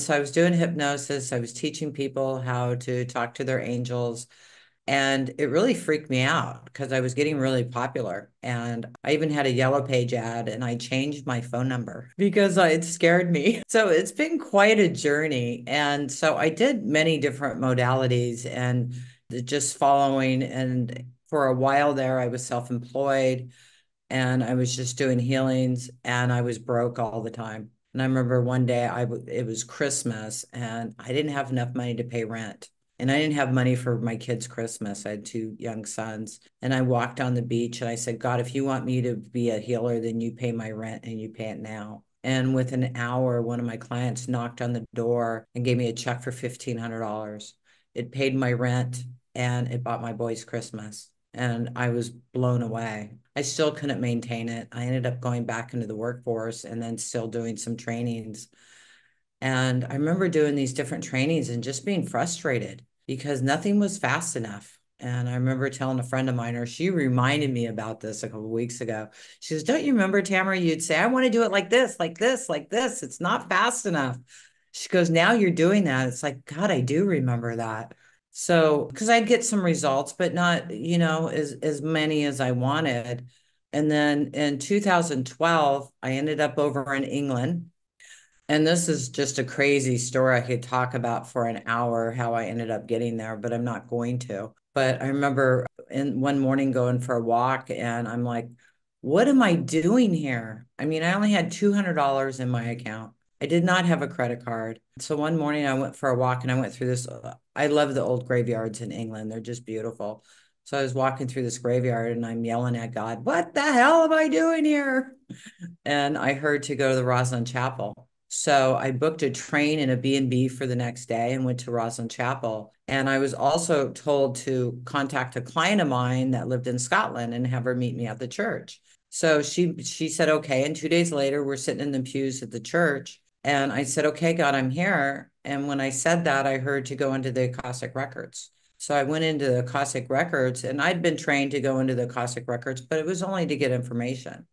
So I was doing hypnosis, I was teaching people how to talk to their angels. And it really freaked me out because I was getting really popular. And I even had a yellow page ad and I changed my phone number because it scared me. So it's been quite a journey. And so I did many different modalities and just following. And for a while there, I was self employed and I was just doing healings and I was broke all the time. And I remember one day I it was Christmas and I didn't have enough money to pay rent. And I didn't have money for my kids' Christmas. I had two young sons. And I walked on the beach and I said, God, if you want me to be a healer, then you pay my rent and you pay it now. And within an hour, one of my clients knocked on the door and gave me a check for $1,500. It paid my rent and it bought my boys Christmas. And I was blown away. I still couldn't maintain it. I ended up going back into the workforce and then still doing some trainings. And I remember doing these different trainings and just being frustrated because nothing was fast enough. And I remember telling a friend of mine, or she reminded me about this a couple weeks ago. She says, Don't you remember, Tamra? You'd say, I want to do it like this, like this, like this. It's not fast enough. She goes, Now you're doing that. It's like, God, I do remember that. So, because I'd get some results, but not, you know, as, as many as I wanted. And then in 2012, I ended up over in England and this is just a crazy story I could talk about for an hour how I ended up getting there, but I'm not going to. But I remember in one morning going for a walk and I'm like, what am I doing here? I mean, I only had $200 in my account. I did not have a credit card. So one morning I went for a walk and I went through this. I love the old graveyards in England. They're just beautiful. So I was walking through this graveyard and I'm yelling at God, what the hell am I doing here? And I heard to go to the Rosslyn Chapel. So I booked a train and a B&B for the next day and went to Rosslyn Chapel. And I was also told to contact a client of mine that lived in Scotland and have her meet me at the church. So she she said, okay. And two days later, we're sitting in the pews at the church. And I said, okay, God, I'm here. And when I said that, I heard to go into the Akashic records. So I went into the Akashic records and I'd been trained to go into the Akashic records, but it was only to get information.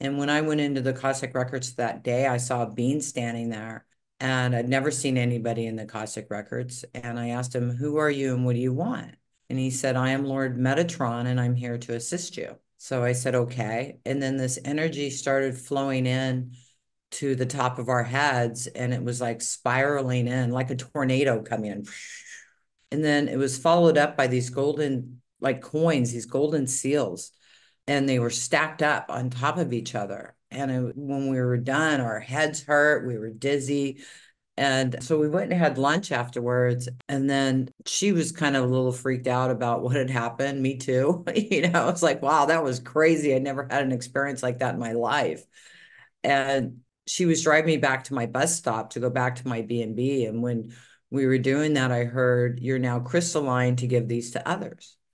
And when I went into the Akashic Records that day, I saw Bean standing there and I'd never seen anybody in the Akashic Records. And I asked him, Who are you and what do you want? And he said, I am Lord Metatron and I'm here to assist you. So I said, Okay. And then this energy started flowing in to the top of our heads and it was like spiraling in like a tornado coming in. And then it was followed up by these golden, like coins, these golden seals and they were stacked up on top of each other. And it, when we were done, our heads hurt, we were dizzy. And so we went and had lunch afterwards. And then she was kind of a little freaked out about what had happened. Me too. you know, it's like, wow, that was crazy. I never had an experience like that in my life. And she was driving me back to my bus stop to go back to my B&B. And when we were doing that, I heard, you're now crystalline to give these to others.